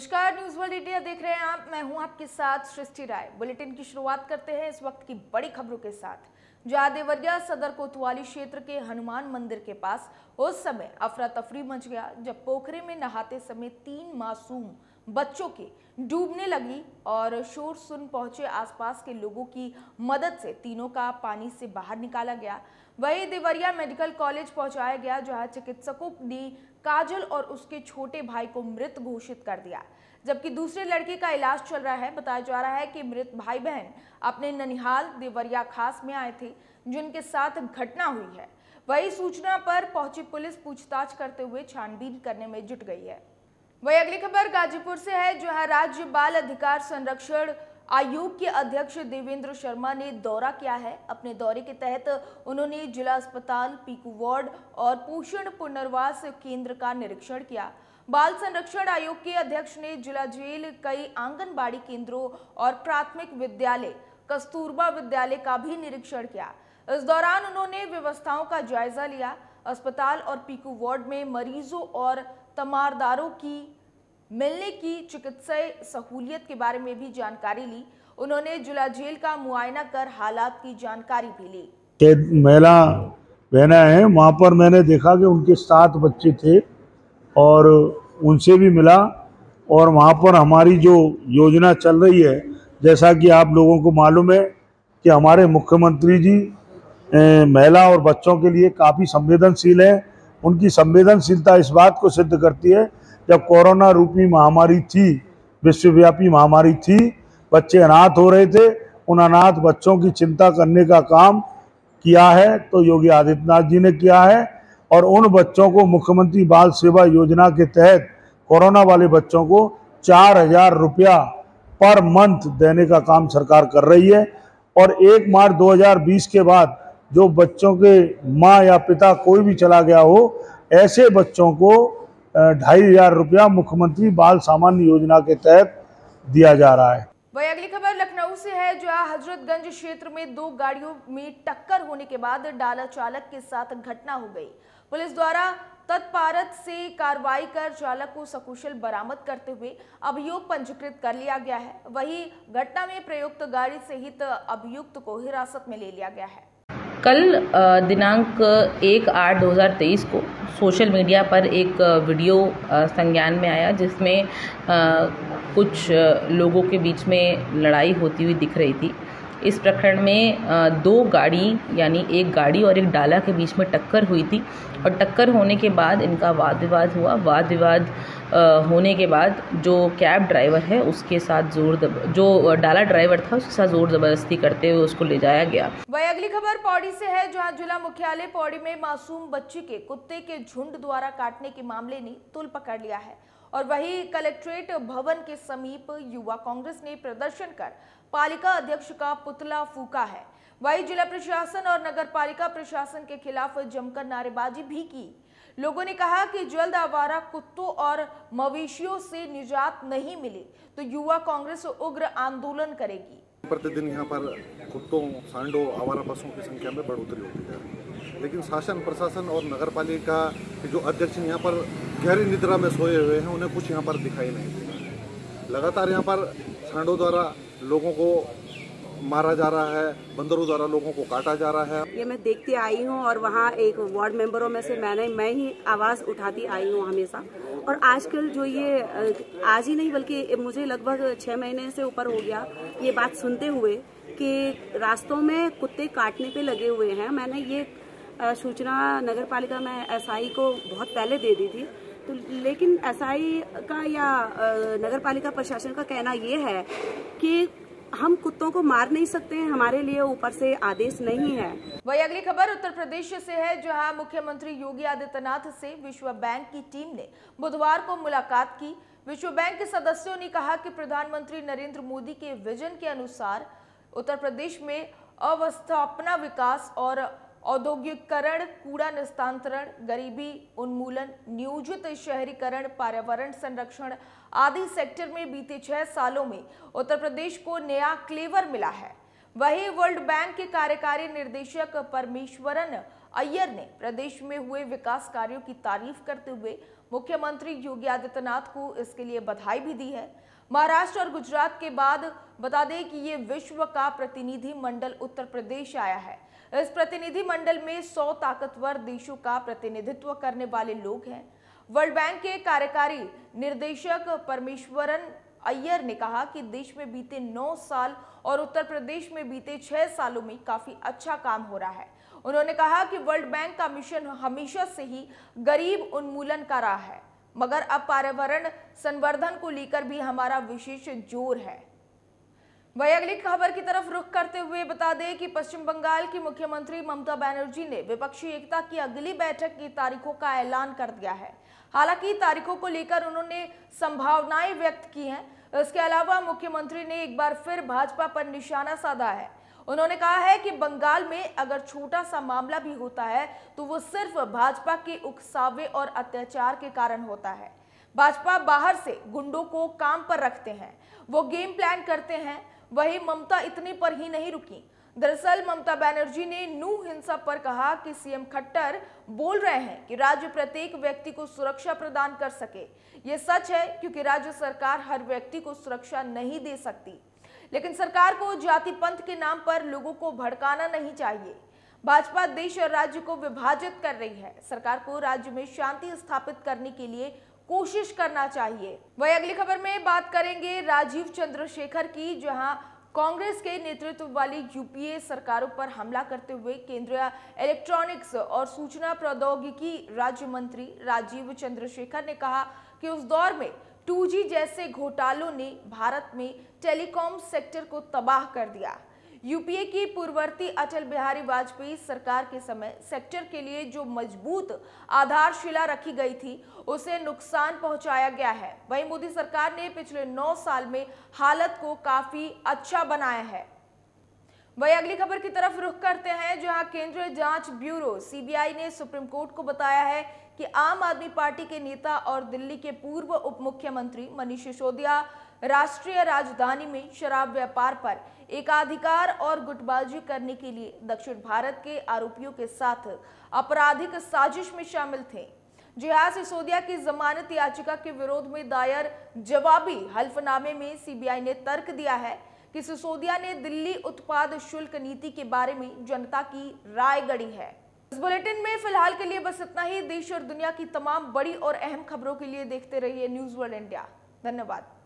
नमस्कार news world India देख रहे हैं आप। मैं हूँ आपके साथ सृष्टि राय। बुलेटिन की शुरुआत करते हैं इस वक्त की बड़ी खबरों के साथ। जहाँ देवरिया सदर कोतवाली क्षेत्र के हनुमान मंदिर के पास उस समय अफरा तफरी मच गया, जब पोखरे में नहाते समय तीन मासूम बच्चों के डूबने लगी और शोर सुन पहुँचे आसपास के लोगों की मदद से तीनों का पानी से बाहर निकाला गया। वही देवरिया मेडिकल कॉलेज पहुँचाया गया, जहाँ चिकित्सकों ने काजल और उसके छोटे भाई को मृत घोषित कर दिया। जबकि दूसरे लड़के का इलाज चल रहा है, बताया जा रहा है कि मृत भाई बहन अपने ननिहाल देवरिया खास में आए थे, जिनके साथ घटना हुई है। वही सूचना पर पहुँची पुलिस पूछताछ करते हुए छानबीन करने में जुट गई है। वही अगली खबर गाजीपुर से है, जहाँ राज्य बाल अधिकार संरक्षण आयोग के अध्यक्ष देवेंद्र शर्मा ने दौरा किया है। अपने दौरे के तहत उन्होंने जिला अस्पताल, पीकू वार्ड और पोषण पुनर्वास केंद्र का निरीक्षण किया। बाल संरक्षण आयोग के अध्यक्ष ने जिला जेल, कई आंगनबाड़ी केंद्रों और प्राथमिक विद्यालय, कस्तूरबा विद्यालय का भी निरीक्षण किया। इस दौरान उन्होंने व्यवस्थाओं का जायजा लिया। अस्पताल और पीकू वार्ड में मरीजों और तमारदारों की मिलने की चिकित्सीय सहूलियत के बारे में भी जानकारी ली। उन्होंने जिला जेल का मुआयना कर हालात की जानकारी भी ली। महिला बहना है, वहाँ पर मैंने देखा कि उनके सात बच्चे थे और उनसे भी मिला और वहाँ पर हमारी जो योजना चल रही है, जैसा कि आप लोगों को मालूम है कि हमारे मुख्यमंत्री जी महिला और बच्चों के लिए काफ़ी संवेदनशील हैं। उनकी संवेदनशीलता इस बात को सिद्ध करती है जब कोरोना रूपी महामारी थी, विश्वव्यापी महामारी थी, बच्चे अनाथ हो रहे थे, उन अनाथ बच्चों की चिंता करने का काम किया है तो योगी आदित्यनाथ जी ने किया है और उन बच्चों को मुख्यमंत्री बाल सेवा योजना के तहत कोरोना वाले बच्चों को चार हज़ार रुपया पर मंथ देने का काम सरकार कर रही है और एक मार्च 2020 के बाद जो बच्चों के माँ या पिता कोई भी चला गया हो, ऐसे बच्चों को ढाई हज़ार रुपया मुख्यमंत्री बाल सामान्य योजना के तहत दिया जा रहा है। वही अगली खबर लखनऊ से है, जहाँ हजरतगंज क्षेत्र में दो गाड़ियों में टक्कर होने के बाद डाला चालक के साथ घटना हो गई। पुलिस द्वारा तत्पारत से कार्रवाई कर चालक को सकुशल बरामद करते हुए अभियोग पंजीकृत कर लिया गया है। वही घटना में प्रयुक्त गाड़ी सहित अभियुक्त को हिरासत में ले लिया गया है। कल दिनांक एक आठ 2023 को सोशल मीडिया पर एक वीडियो संज्ञान में आया जिसमें कुछ लोगों के बीच में लड़ाई होती हुई दिख रही थी। इस प्रकरण में दो गाड़ी यानी एक गाड़ी और एक डाला के बीच में टक्कर हुई थी और टक्कर होने के बाद इनका वाद विवाद हुआ। वाद विवाद होने के बाद जो कैब ड्राइवर है, उसके साथ ज़ोर दब, जो डाला ड्राइवर था, उसके साथ ज़ोर ज़बरदस्ती करते हुए उसको ले जाया गया। वही अगली खबर पौड़ी से है, जहाँ जिला मुख्यालय पौड़ी में मासूम बच्ची के कुत्ते के झुंड द्वारा काटने के मामले ने तुल पकड़ लिया है। और वही कलेक्ट्रेट भवन के समीप युवा कांग्रेस ने प्रदर्शन कर पालिका अध्यक्ष का पुतला फूका है। वही जिला प्रशासन और नगर पालिका प्रशासन के खिलाफ जमकर नारेबाजी भी की। लोगों ने कहा कि जल्द आवारा कुत्तों और मवेशियों से निजात नहीं मिले तो युवा कांग्रेस उग्र आंदोलन करेगी। प्रतिदिन यहाँ पर कुत्तों, सांडों, आवारा पशुओं की संख्या में बढ़ोतरी होती है। लेकिन शासन, प्रशासन और नगर पालिका के जो अध्यक्ष यहाँ पर गहरी निद्रा में सोए हुए हैं, उन्हें कुछ यहाँ पर दिखाई नहीं दे लगातार यहाँ पर सांडों द्वारा लोगों को मारा जा रहा है, बंदरों द्वारा लोगों को काटा जा रहा है। ये मैं देखती आई हूँ और वहाँ एक वार्ड मेंबरों में से मैंने, मैं ही आवाज़ उठाती आई हूँ हमेशा। और आजकल जो ये आज ही नहीं बल्कि मुझे लगभग छः महीने से ऊपर हो गया ये बात सुनते हुए कि रास्तों में कुत्ते काटने पे लगे हुए हैं। मैंने ये सूचना नगर पालिका में एसआई को बहुत पहले दे दी थी। तो लेकिन एसआई का या नगर पालिका प्रशासन का कहना ये है कि हम कुत्तों को मार नहीं सकते हैं, हमारे लिए ऊपर से आदेश नहीं है। वही अगली खबर उत्तर प्रदेश से है, जहाँ मुख्यमंत्री योगी आदित्यनाथ से विश्व बैंक की टीम ने बुधवार को मुलाकात की। विश्व बैंक के सदस्यों ने कहा कि प्रधानमंत्री नरेंद्र मोदी के विजन के अनुसार उत्तर प्रदेश में अवस्थापना विकास और औद्योगिकरण, कूड़ा निस्तांतरण, गरीबी उन्मूलन, नियोजित शहरीकरण, पर्यावरण संरक्षण आदि सेक्टर में बीते छह सालों में उत्तर प्रदेश को नया क्लेवर मिला है। वही वर्ल्ड बैंक के कार्यकारी निर्देशक परमेश्वरन अय्यर ने प्रदेश में हुए विकास कार्यों की तारीफ़ करते हुए मुख्यमंत्री योगी आदित्यनाथ को इसके लिए बधाई भी दी है। महाराष्ट्र और गुजरात के बाद बता दें कि ये विश्व का प्रतिनिधि मंडल उत्तर प्रदेश आया है। इस प्रतिनिधि मंडल में 100 ताकतवर देशों का प्रतिनिधित्व करने वाले लोग हैं। वर्ल्ड बैंक के कार्यकारी निर्देशक परमेश्वरन अय्यर ने कहा कि देश में बीते 9 साल और उत्तर प्रदेश में बीते 6 सालों में काफ़ी अच्छा काम हो रहा है। उन्होंने कहा कि वर्ल्ड बैंक का मिशन हमेशा से ही गरीब उन्मूलन का रहा है, मगर अब पर्यावरण संवर्धन को लेकर भी हमारा विशेष ज़ोर है। वही अगली खबर की तरफ़ रुख करते हुए बता दें कि पश्चिम बंगाल की मुख्यमंत्री ममता बनर्जी ने विपक्षी एकता की अगली बैठक की तारीखों का ऐलान कर दिया है। हालाँकि तारीखों को लेकर उन्होंने संभावनाएँ व्यक्त की हैं। इसके अलावा मुख्यमंत्री ने एक बार फिर भाजपा पर निशाना साधा है। उन्होंने कहा है कि बंगाल में अगर छोटा सा मामला भी होता है तो वो सिर्फ़ भाजपा के उकसावे और अत्याचार के कारण होता है। भाजपा बाहर से गुंडों को काम पर रखते हैं। वो गेम प्लान करते हैं। वही ममता इतने पर ही नहीं रुकी। दरअसल ममता बनर्जी ने नू हिंसा पर कहा कि सीएम खट्टर बोल रहे हैं कि राज्य प्रत्येक व्यक्ति को सुरक्षा प्रदान कर सके। ये सच है, क्योंकि राज्य सरकार हर व्यक्ति को सुरक्षा नहीं दे सकती। लेकिन सरकार को जाति पंथ के नाम पर लोगों को भड़काना नहीं चाहिए। भाजपा देश और राज्य को विभाजित कर रही है। सरकार को राज्य में शांति स्थापित करने के लिए कोशिश करना चाहिए। वही अगली खबर में बात करेंगे राजीव चंद्रशेखर की, जहाँ कांग्रेस के नेतृत्व वाली यूपीए सरकारों पर हमला करते हुए केंद्रीय इलेक्ट्रॉनिक्स और सूचना प्रौद्योगिकी राज्य मंत्री राजीव चंद्रशेखर ने कहा कि उस दौर में 2G जैसे घोटालों ने भारत में टेलीकॉम सेक्टर को तबाह कर दिया। यूपीए की पूर्ववर्ती अटल बिहारी वाजपेयी सरकार के समय सेक्टर के लिए जो मज़बूत आधारशिला रखी गई थी, उसे नुकसान पहुँचाया गया है। वहीं मोदी सरकार ने पिछले नौ साल में हालत को काफ़ी अच्छा बनाया है। वही अगली खबर की तरफ़ रुख करते हैं, जहाँ केंद्रीय जाँच ब्यूरो सीबीआई ने सुप्रीम कोर्ट को बताया है कि आम आदमी पार्टी के नेता और दिल्ली के पूर्व उप मुख्यमंत्री मनीष सिसोदिया राष्ट्रीय राजधानी में शराब व्यापार पर एकाधिकार और गुटबाजी करने के लिए दक्षिण भारत के आरोपियों के साथ आपराधिक साजिश में शामिल थे। जिहाद सिसोदिया की जमानत याचिका के विरोध में दायर जवाबी हल्फनामे में सीबीआई ने तर्क दिया है कि सिसोदिया ने दिल्ली उत्पाद शुल्क नीति के बारे में जनता की राय गढ़ी है। इस बुलेटिन में फ़िलहाल के लिए बस इतना ही। देश और दुनिया की तमाम बड़ी और अहम खबरों के लिए देखते रहिए न्यूज़ वर्ल्ड इंडिया। धन्यवाद।